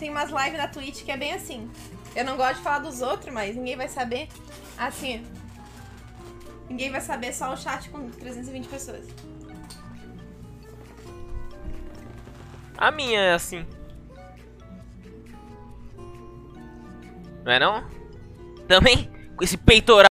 Tem umas lives na Twitch que é bem assim. Eu não gosto de falar dos outros, mas ninguém vai saber. Assim. Ninguém vai saber, só o chat com 320 pessoas. A minha é assim. Não é não? Também? Com esse peitoral.